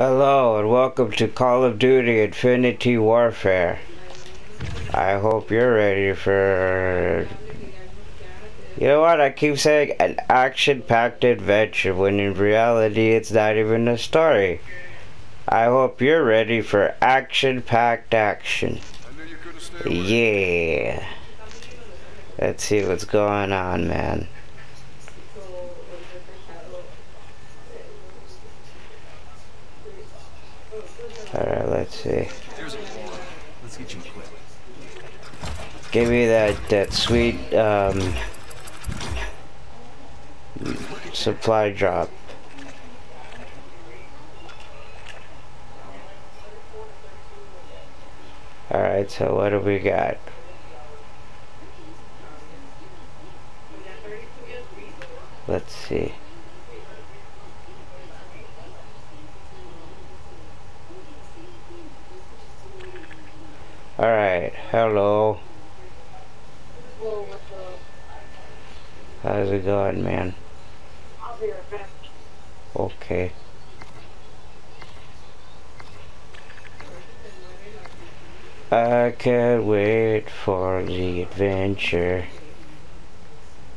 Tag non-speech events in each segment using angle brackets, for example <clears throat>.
Hello and welcome to Call of Duty Infinite Warfare. I hope you're ready for... You know what, I keep saying an action-packed adventure when in reality it's not even a story. I hope you're ready for action-packed action. Yeah. Let's see what's going on, man. Alright, let's see. Let's get you. Give me that, that sweet, um, supply drop. Alright, so what do we got? Let's see. Alright, hello. How's it going, man? Okay. I can't wait for the adventure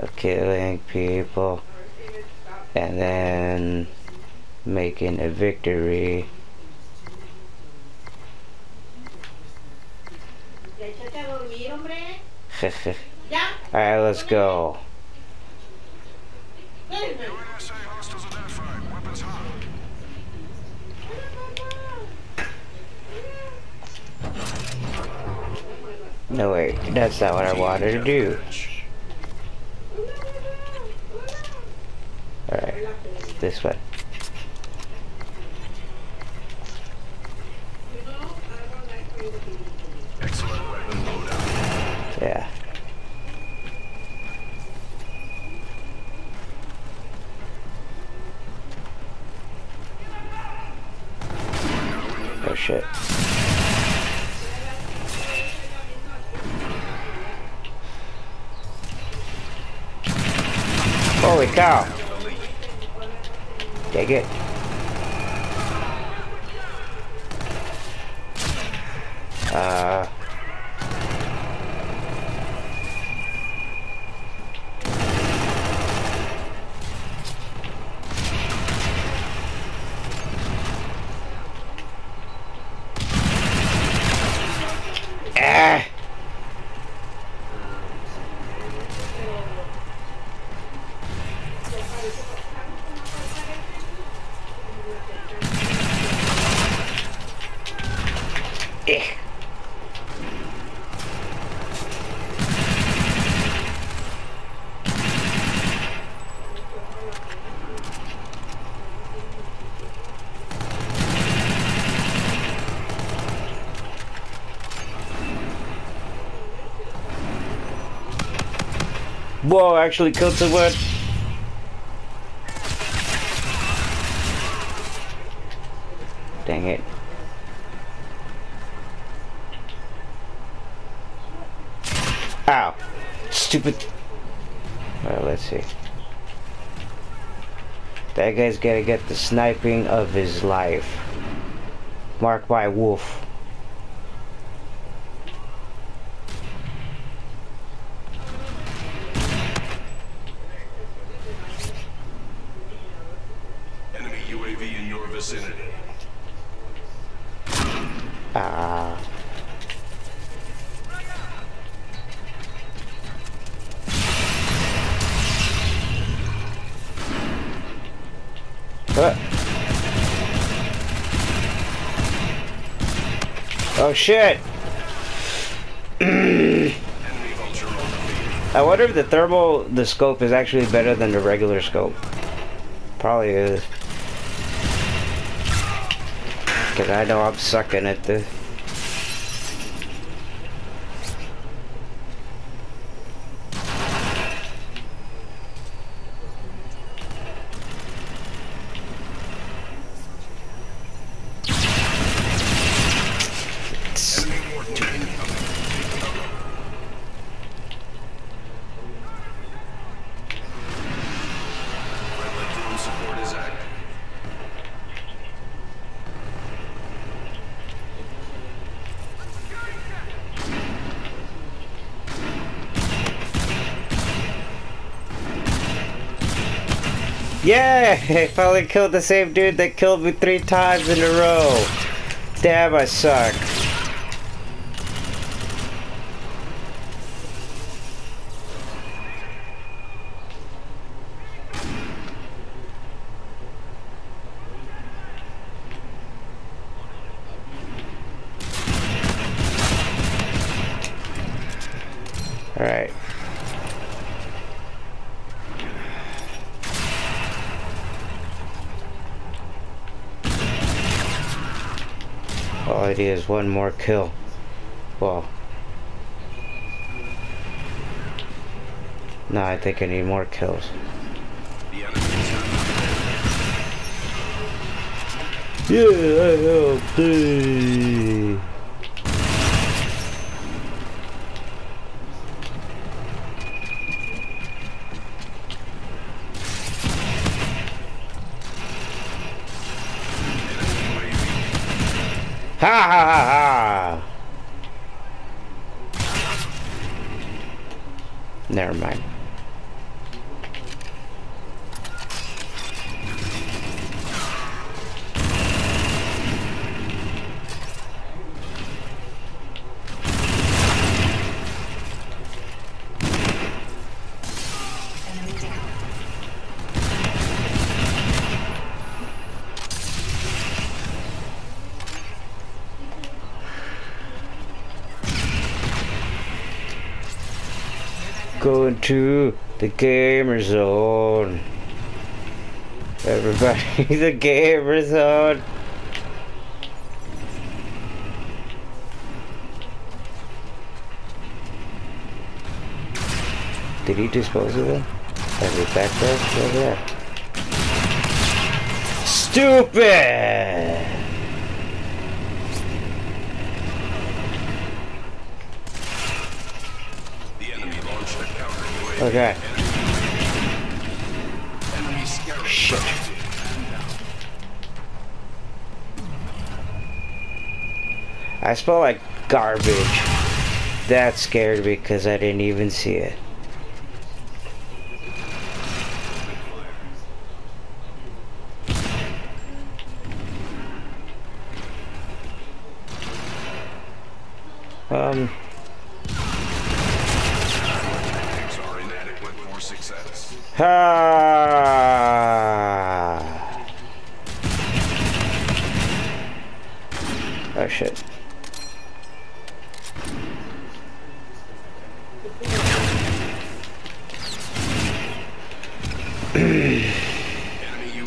of killing people and then making a victory. <laughs> Alright, let's go. USA hostiles identified. Weapons hot. No, wait, that's not what I wanted to do. Alright, this way. Excellent weapon loadout. Yeah. Oh shit. Holy cow. Take it. Uh Whoa, actually killed the someone. Dang it. Ow. Stupid. Alright, let's see. That guy's gonna get the sniping of his life. Marked by Wolf. Enemy UAV in your vicinity. Ah. What? Oh shit! <clears throat> I wonder if the thermal, the scope is actually better than the regular scope. Probably is. Cause I know I'm sucking at this. Enemy mortar incoming. Red light drone support is active. Yeah, I <laughs> finally killed the same dude that killed me three times in a row. Damn, I suck. Alright. Is one more kill. Well. No, I think I need more kills. Yeah, I Ha ha ha ha! Never mind. To the gamer zone. Everybody, <laughs> the gamer zone. Did he dispose of it back there? Over there. Stupid! The enemy launched a counter UAV. Okay. Shit. I smell like garbage. That scared me because I didn't even see it. Ah. Oh shit.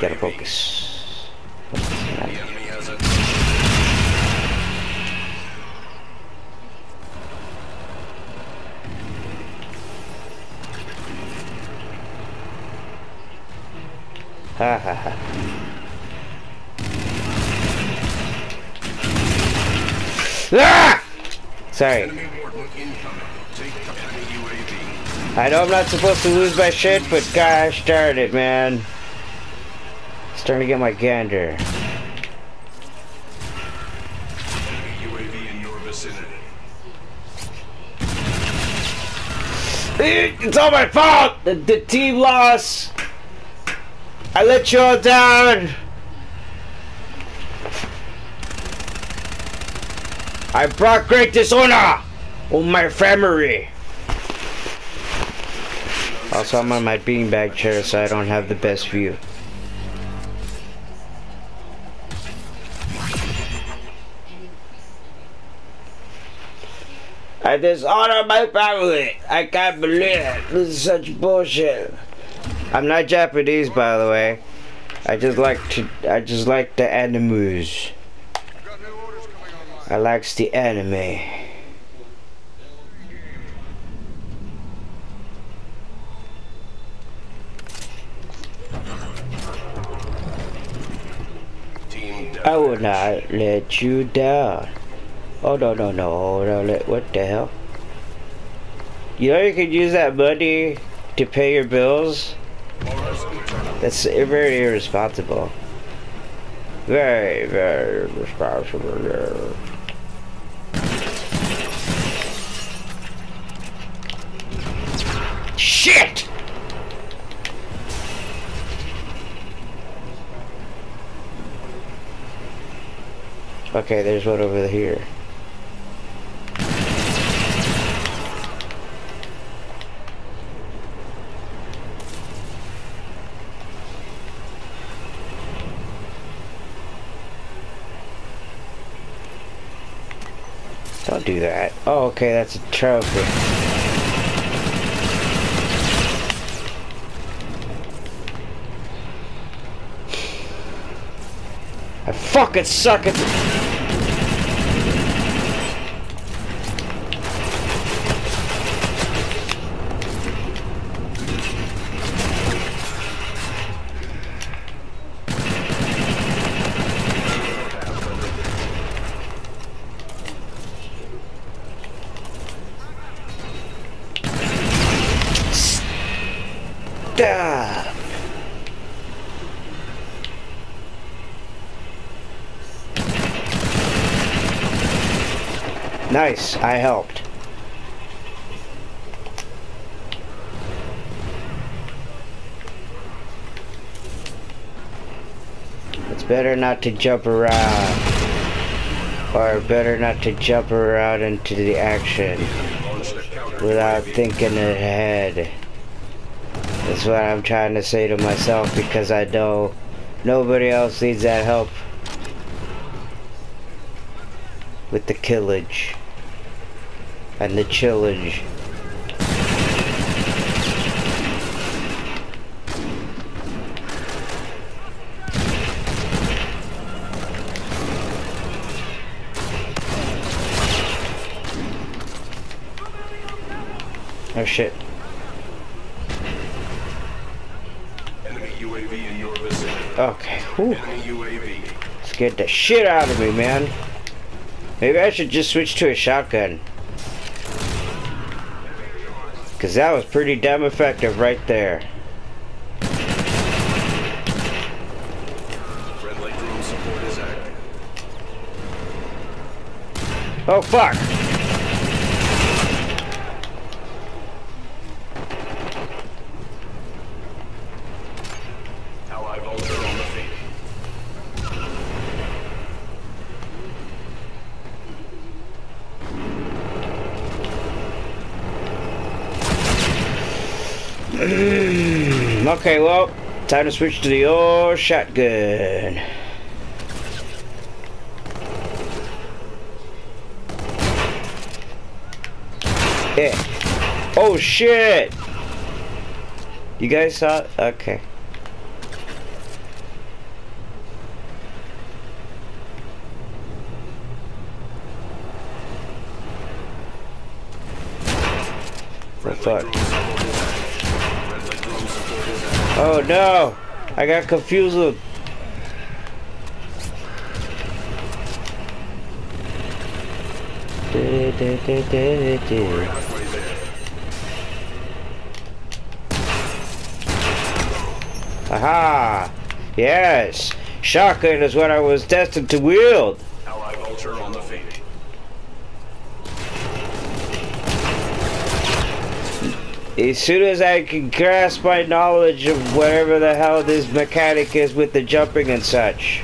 Gotta focus. Sorry. I know I'm not supposed to lose my shit, but gosh darn it, man. Starting to get my gander. It's all my fault! The, the team lost! I let you all down! I brought great dishonor on my family! Also, I'm on my beanbag chair, so I don't have the best view. I dishonor my family. I can't believe it. This is such bullshit. I'm not Japanese, by the way. I just like to. I just like the animes. I likes the anime. I will not let you down. Oh no no no no! Let what the hell? You know you could use that money to pay your bills. That's very irresponsible. Very very irresponsible. Okay, there's one over here. Don't do that. Oh, okay, that's a trophy. I fucking suck at Stop! Nice, I helped. It's better not to jump around. Or better not to jump around into the action without thinking ahead. That's what I'm trying to say to myself because I know nobody else needs that help with the killage and the chillage. Oh shit. Enemy UAV in your vicinity. Okay. Whew. Scared the shit out of me, man. Maybe I should just switch to a shotgun. Cause that was pretty damn effective right there. Friendly drone support is active. Oh fuck! Allied vulture on the feet. Okay, well, time to switch to the old shotgun. Yeah. Oh shit! You guys saw it? Okay. Fuck? Oh no! I got confused. Aha! Yes! Shotgun is what I was destined to wield! Vulture on the. As soon as I can grasp my knowledge of whatever the hell this mechanic is with the jumping and such.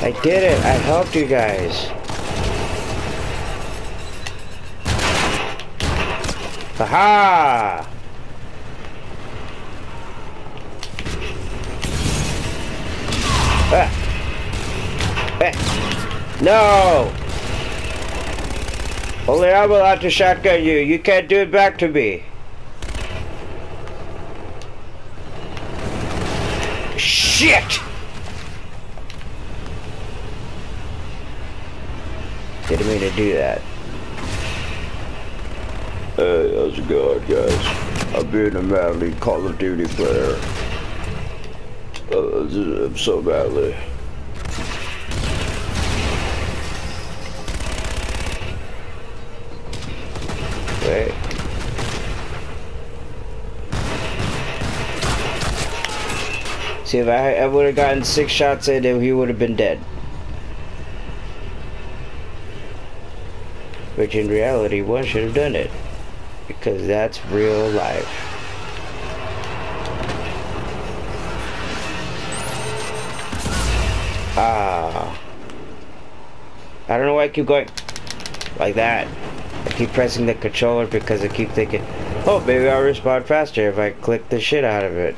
I did it! I helped you guys! Aha! Ah. Eh. No! Only I'm allowed to shotgun you. You can't do it back to me. Shit! Didn't mean to do that. Hey, how's it going, guys? I'm being a manly Call of Duty player. Uh, so badly. Wait. See, if I, I would have gotten six shots in him, he would have been dead. Which in reality, one should have done it. because that's real life. Ah. I don't know why I keep going like that. I keep pressing the controller because I keep thinking, oh, maybe I'll respond faster if I click the shit out of it.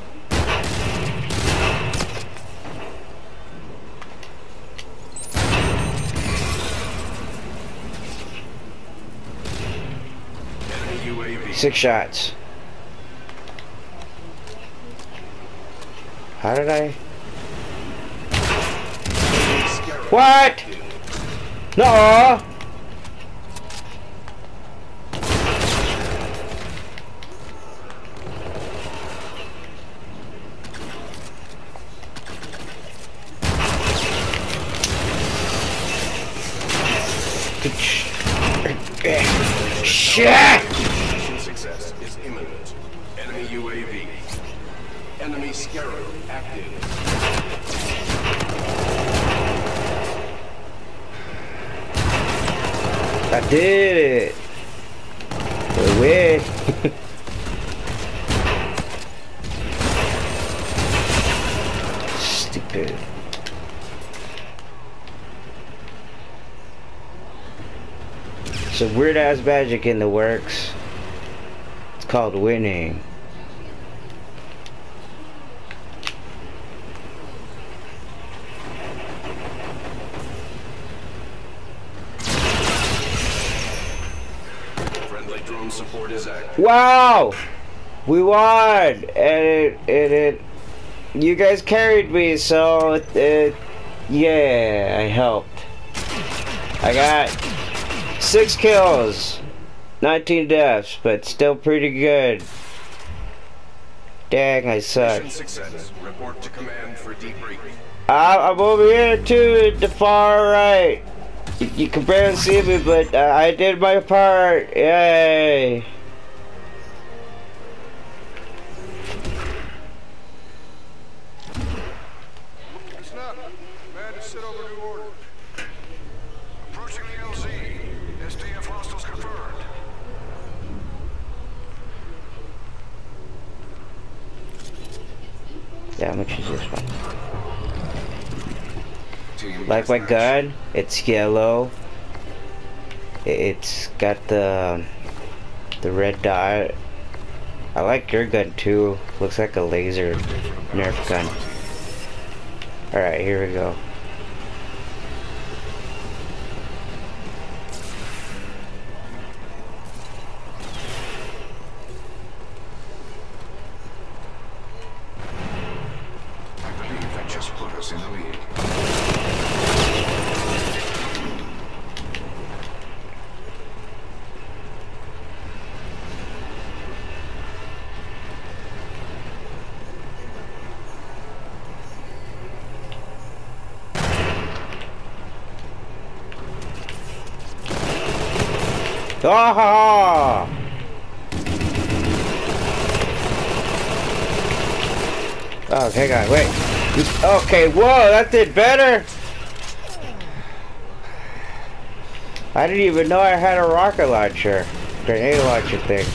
Six shots. How did I? Scarab What? No. Shit! Success is imminent. Enemy UAV. Enemy Scarab active. I did it. We win. <laughs> Stupid. Some weird ass magic in the works. It's called winning. Friendly drone support is active. Wow! We won! And it, and it, you guys carried me, so it, it, yeah, I helped. I got six kills, 19 deaths, but still pretty good. Dang, I suck. Report to command for debrief. I, I'm over here too, at the far right. You, you can barely see me, but uh, I did my part. Yay! Yeah, how much is this one? Like my gun, it's yellow. It's got the the red dot. I like your gun too. Looks like a laser Nerf gun. Alright, here we go. I believe that just put us in the lead. Ah! Oh, hang on, wait. Okay, whoa, that did better. I didn't even know I had a rocket launcher, grenade launcher thing.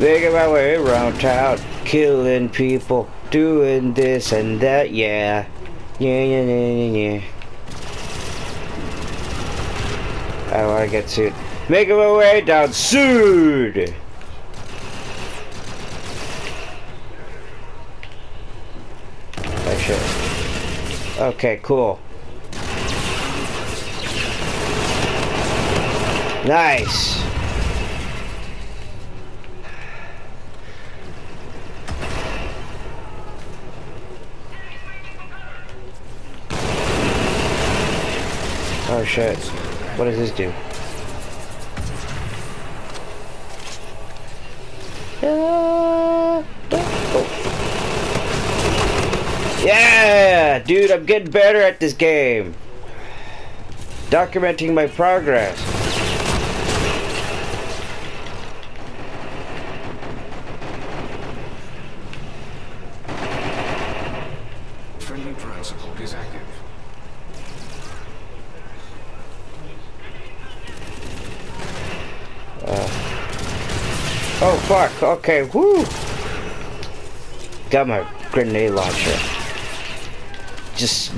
Making my way around town, killing people, doing this and that, yeah. Yeah, yeah, yeah, yeah, yeah. I wanna get sued. Making my way down sued! Shit. Okay, cool. Nice! Shit. What does this do? Uh, yeah! Dude, I'm getting better at this game. Documenting my progress. Friendly drone support is active. Oh fuck, okay, whoo! Got my grenade launcher. Just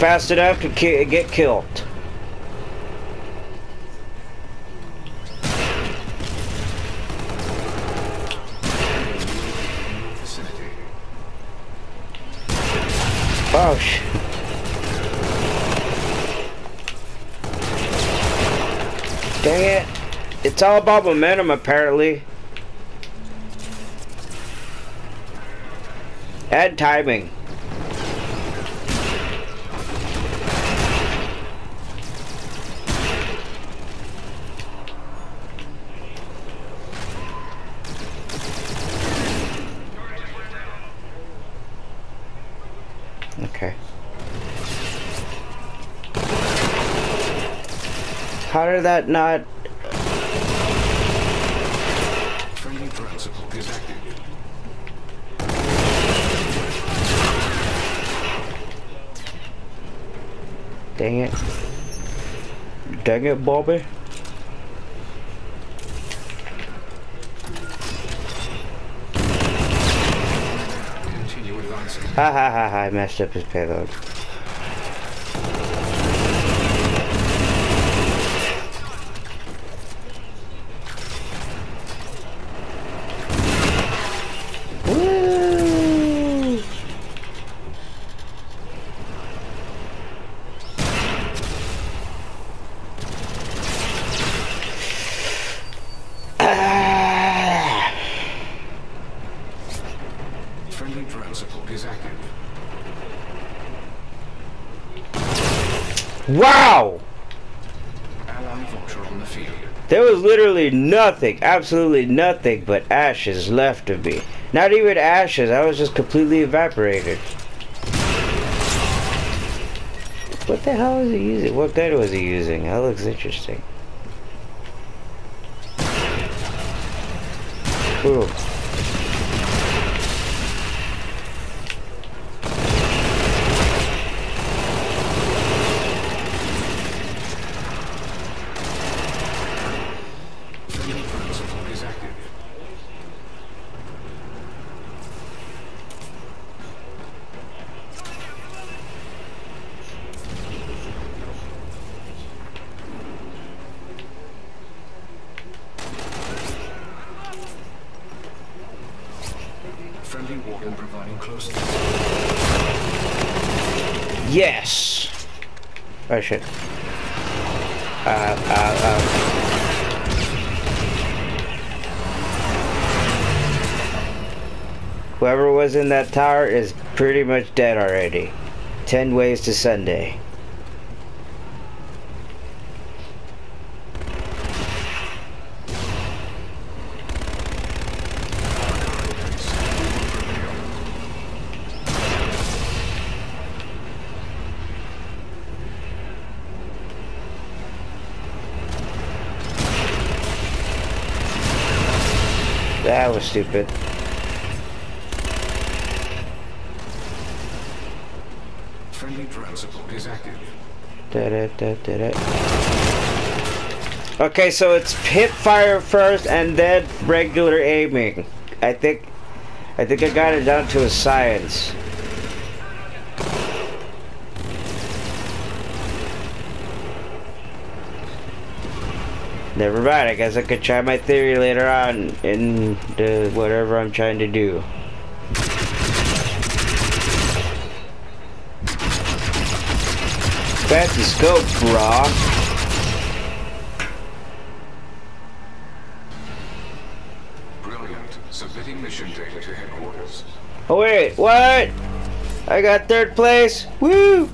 fast enough to ki get killed. Oh sh. Dang it. It's all about momentum apparently. And timing. Okay. How did that not Dang it. Dang it, Bobby. Ha ha ha ha, I messed up his payload. Woo! Ah! Friendly drone support is active. Wow! Allied vulture on the field. There was literally nothing, absolutely nothing but ashes left of me. Not even ashes, I was just completely evaporated. What the hell was he using? What gun was he using? That looks interesting. Ooh. Friendly drone support is active. Friendly Yes! Oh shit. Uh, uh, uh. Whoever was in that tower is pretty much dead already. Ten ways to Sunday. That was stupid. Friendly drone support is active. Da-da, da, da, da. Okay, so it's hip fire first and then regular aiming. I think I think I got it down to a science. Never mind, I guess I could try my theory later on in the whatever I'm trying to do. Fancy scope, brah. Brilliant. Submitting mission data to headquarters. Oh wait, what? I got third place. Woo!